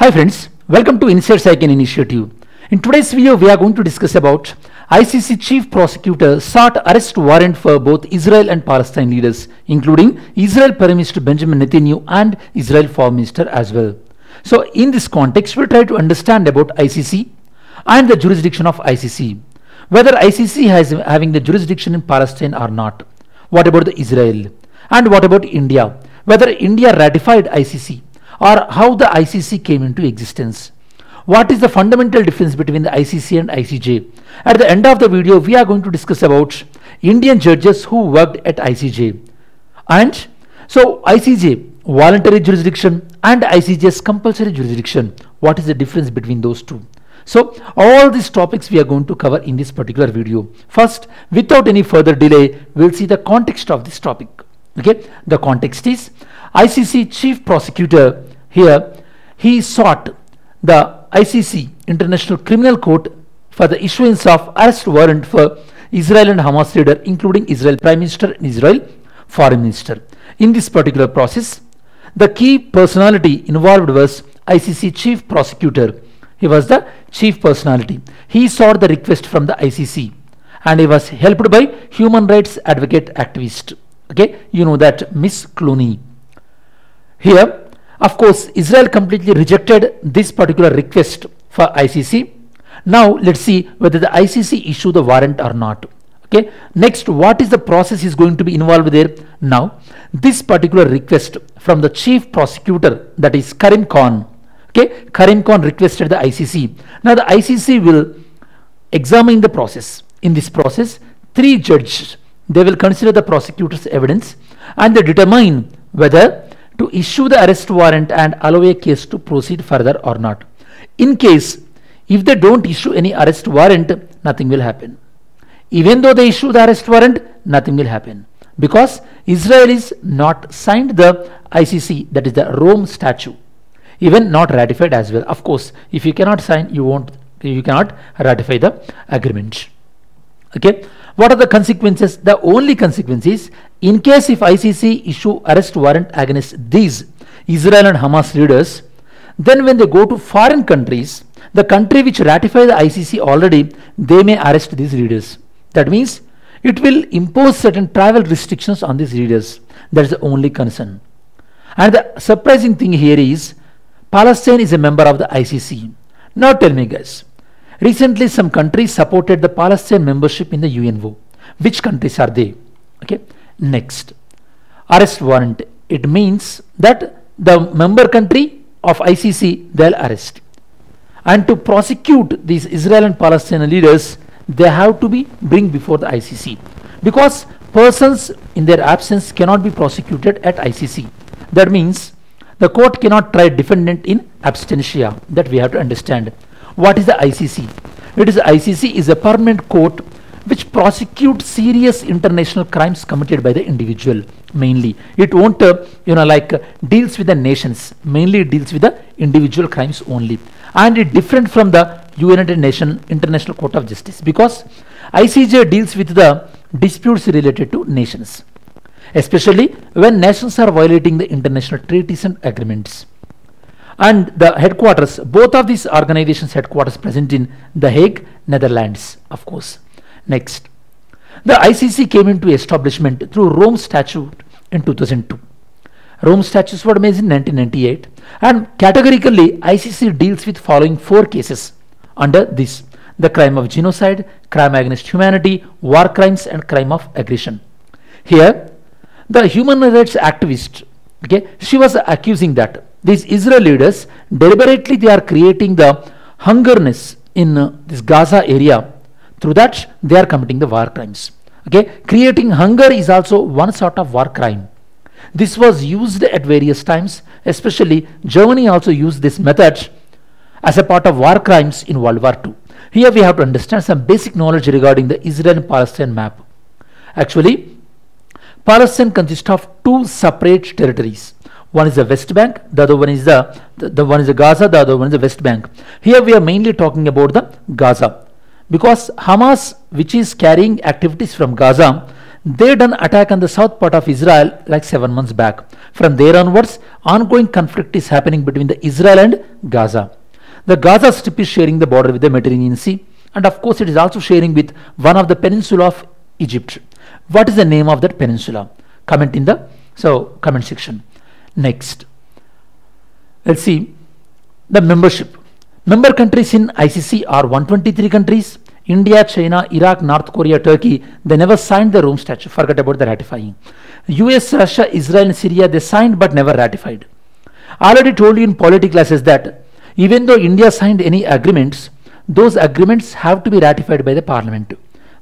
Hi friends, welcome to Inside Cycling Initiative. In today's video, we are going to discuss about ICC Chief Prosecutor sought arrest warrant for both Israel and Palestine leaders, including Israel Prime Minister Benjamin Netanyahu and Israel Foreign Minister as well. So in this context, we'll try to understand about ICC and the jurisdiction of ICC. Whether ICC has having the jurisdiction in Palestine or not. What about the Israel? And what about India? Whether India ratified ICC or how the ICC came into existence. What is the fundamental difference between the ICC and ICJ? At the end of the video, we are going to discuss about Indian judges who worked at ICJ. And so ICJ, voluntary jurisdiction and ICJ's compulsory jurisdiction. What is the difference between those two? So all these topics we are going to cover in this particular video. First, without any further delay, we'll see the context of this topic. Okay, the context is ICC Chief Prosecutor here, he sought the ICC International Criminal Court for the issuance of arrest warrant for Israel and Hamas leader, including Israel Prime Minister and Israel Foreign Minister. In this particular process, the key personality involved was ICC Chief Prosecutor. He was the chief personality. He sought the request from the ICC and he was helped by human rights advocate activist. Okay, you know that Miss Clooney. Here, of course, Israel completely rejected this particular request for ICC. Now, let's see whether the ICC issue the warrant or not. Okay. Next, what is the process is going to be involved there? Now, this particular request from the chief prosecutor, that is Karim Khan. Okay, Karim Khan requested the ICC. Now, the ICC will examine the process. In this process, three judges they will consider the prosecutor's evidence and they determine whether to issue the arrest warrant and allow a case to proceed further or not. In case, if they don't issue any arrest warrant, nothing will happen. Even though they issue the arrest warrant, nothing will happen. Because Israel is not signed the ICC, that is the Rome Statute, even not ratified as well. Of course, if you cannot sign, you won't, you cannot ratify the agreement. Okay. What are the consequences? The only consequence is in case if ICC issue arrest warrant against these Israel and Hamas leaders, then when they go to foreign countries, the country which ratify the ICC already, they may arrest these leaders. That means it will impose certain travel restrictions on these leaders. That is the only concern. And the surprising thing here is Palestine is a member of the ICC. Now tell me guys, Recently, some countries supported the Palestine membership in the UNO. Which countries are they? Okay. Next, arrest warrant. It means that the member country of ICC they'll arrest. And to prosecute these Israel and Palestinian leaders, they have to be bring before the ICC because persons in their absence cannot be prosecuted at ICC. That means the court cannot try defendant in absentia. That we have to understand. What is the ICC? It is the ICC is a permanent court which prosecutes serious international crimes committed by the individual mainly. It won't, uh, you know, like uh, deals with the nations. Mainly deals with the individual crimes only. And it different from the United Nations International Court of Justice because ICJ deals with the disputes related to nations. Especially when nations are violating the international treaties and agreements and the headquarters, both of these organizations headquarters present in The Hague, Netherlands, of course. Next, the ICC came into establishment through Rome Statute in 2002. Rome Statutes were made in 1998 and categorically ICC deals with following four cases under this the crime of genocide, crime against humanity, war crimes and crime of aggression. Here the human rights activist okay she was accusing that these Israel leaders deliberately they are creating the hungerness in uh, this Gaza area. Through that they are committing the war crimes. Okay, creating hunger is also one sort of war crime. This was used at various times, especially Germany also used this method as a part of war crimes in World War II. Here we have to understand some basic knowledge regarding the Israel Palestine map. Actually, Palestine consists of two separate territories one is the West Bank, the other one is the, the, the one is the Gaza, the other one is the West Bank. Here we are mainly talking about the Gaza. Because Hamas, which is carrying activities from Gaza, they done attack on the south part of Israel like seven months back. From there onwards, ongoing conflict is happening between the Israel and Gaza. The Gaza Strip is sharing the border with the Mediterranean Sea, and of course, it is also sharing with one of the peninsula of Egypt. What is the name of that peninsula? Comment in the so comment section. Next, let's see the membership. Member countries in ICC are 123 countries. India, China, Iraq, North Korea, Turkey, they never signed the Rome Statute. Forget about the ratifying. US, Russia, Israel, and Syria, they signed but never ratified. I already told you in polity classes that even though India signed any agreements, those agreements have to be ratified by the parliament.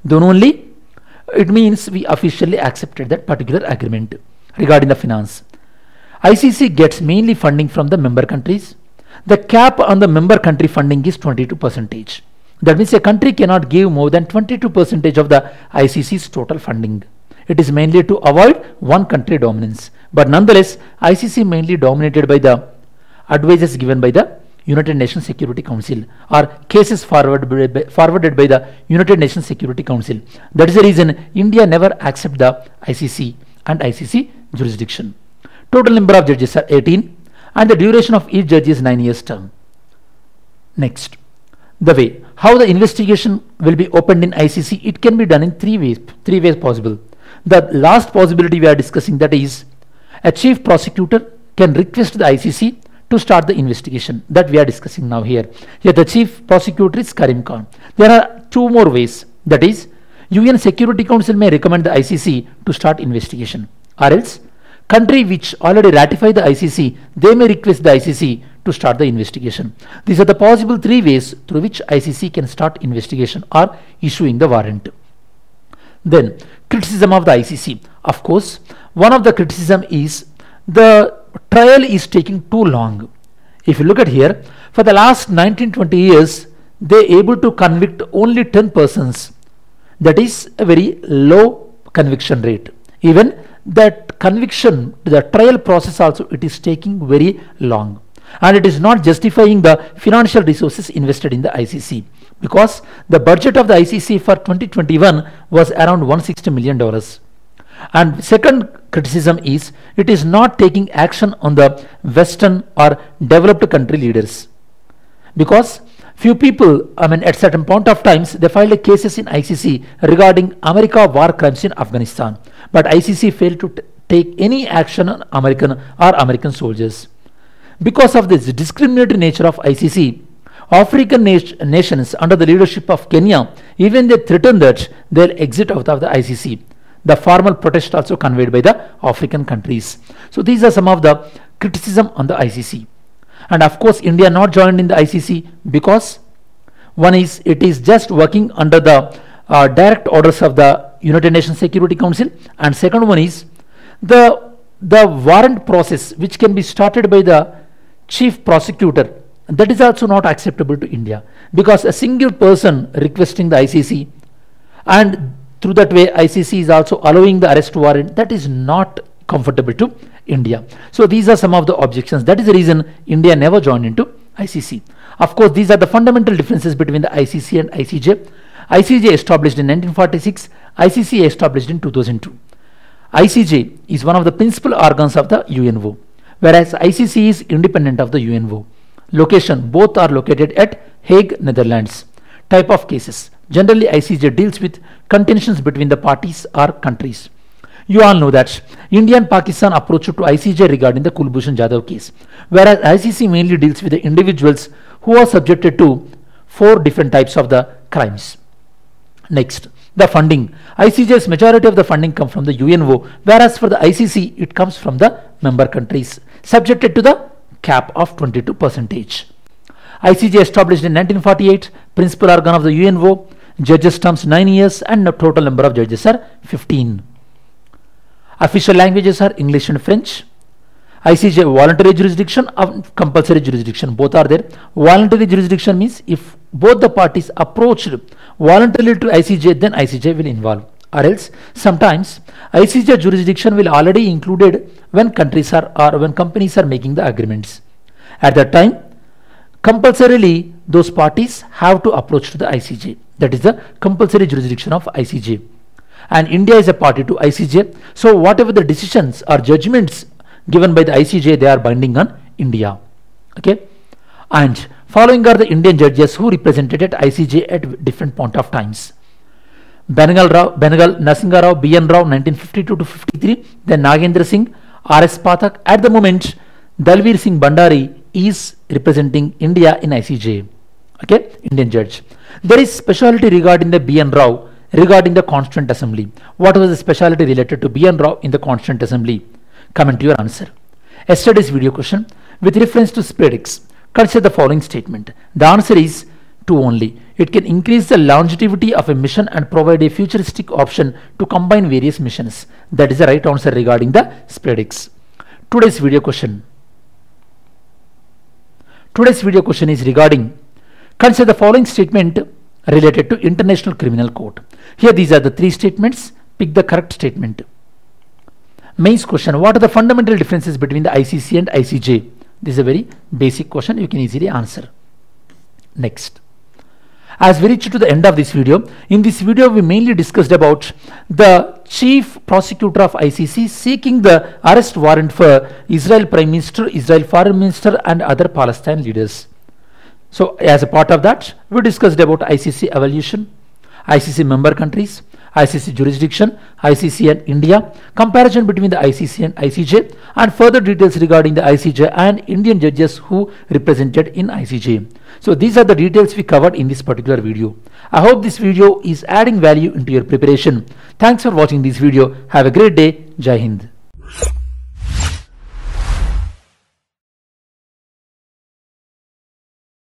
Then only it means we officially accepted that particular agreement regarding the finance. ICC gets mainly funding from the member countries. The cap on the member country funding is 22 percentage. That means a country cannot give more than 22 percentage of the ICC's total funding. It is mainly to avoid one country dominance. But nonetheless, ICC mainly dominated by the advices given by the United Nations Security Council or cases forwarded by, forwarded by the United Nations Security Council. That is the reason India never accept the ICC and ICC jurisdiction. Total number of judges are 18 and the duration of each judge is 9 years term. Next, the way how the investigation will be opened in ICC, it can be done in three ways, three ways possible. The last possibility we are discussing that is a chief prosecutor can request the ICC to start the investigation that we are discussing now here. Here the chief prosecutor is Karim Khan. There are two more ways that is UN Security Council may recommend the ICC to start investigation or else country which already ratified the ICC they may request the ICC to start the investigation. These are the possible three ways through which ICC can start investigation or issuing the warrant. Then criticism of the ICC. Of course, one of the criticism is the trial is taking too long. If you look at here, for the last 19-20 years, they are able to convict only 10 persons. That is a very low conviction rate. Even that conviction, the trial process also, it is taking very long. And it is not justifying the financial resources invested in the ICC because the budget of the ICC for 2021 was around 160 million dollars. And second criticism is it is not taking action on the western or developed country leaders because few people i mean at certain point of times they filed cases in icc regarding america war crimes in afghanistan but icc failed to take any action on american or american soldiers because of this discriminatory nature of icc african nations under the leadership of kenya even they threatened that they'll exit out of the icc the formal protest also conveyed by the African countries. So these are some of the criticism on the ICC. And of course, India not joined in the ICC because one is it is just working under the uh, direct orders of the United Nations Security Council, and second one is the the warrant process which can be started by the chief prosecutor. That is also not acceptable to India because a single person requesting the ICC and through that way ICC is also allowing the arrest warrant that is not comfortable to India. So these are some of the objections. That is the reason India never joined into ICC. Of course, these are the fundamental differences between the ICC and ICJ. ICJ established in 1946, ICC established in 2002. ICJ is one of the principal organs of the UNO, whereas ICC is independent of the UNO. Location, both are located at Hague, Netherlands. Type of cases, Generally, ICJ deals with contentions between the parties or countries. You all know that India and Pakistan approach to ICJ regarding the Kulbhushan Jadhav case, whereas ICC mainly deals with the individuals who are subjected to four different types of the crimes. Next, the funding. ICJ's majority of the funding come from the UNO, whereas for the ICC, it comes from the member countries, subjected to the cap of 22 percentage. ICJ established in 1948, principal organ of the UNO, Judges terms 9 years and the total number of judges are 15. Official languages are English and French. ICJ voluntary jurisdiction or compulsory jurisdiction both are there. Voluntary jurisdiction means if both the parties approached voluntarily to ICJ then ICJ will involve or else sometimes ICJ jurisdiction will already included when countries are or when companies are making the agreements. At that time compulsorily those parties have to approach to the ICJ. That is the compulsory jurisdiction of ICJ. And India is a party to ICJ. So whatever the decisions or judgments given by the ICJ, they are binding on India. Okay. And following are the Indian judges who represented at ICJ at different point of times. Benegal Rao, Benegal Narasimha Rao, B.N. Rao, 1952 to 53. Then Nagendra Singh, R.S. Pathak. At the moment, Dalveer Singh Bhandari is representing India in ICJ. Okay, Indian judge. There is speciality regarding the B.N. Rao regarding the constituent Assembly. What was the speciality related to B.N. Rao in the constituent Assembly? Comment your answer. Yesterday's video question with reference to SpaceX, consider the following statement. The answer is 2 only. It can increase the longevity of a mission and provide a futuristic option to combine various missions. That is the right answer regarding the SpaceX. Today's video question. Today's video question is regarding consider the following statement related to International Criminal Court. Here these are the three statements. Pick the correct statement. Mains question, what are the fundamental differences between the ICC and ICJ? This is a very basic question you can easily answer. Next. As we reach to the end of this video, in this video we mainly discussed about the chief prosecutor of ICC seeking the arrest warrant for Israel Prime Minister, Israel Foreign Minister and other Palestine leaders. So as a part of that, we discussed about ICC evolution, ICC member countries, ICC jurisdiction, ICC and India, comparison between the ICC and ICJ, and further details regarding the ICJ and Indian judges who represented in ICJ. So these are the details we covered in this particular video. I hope this video is adding value into your preparation. Thanks for watching this video. Have a great day. Jai Hind.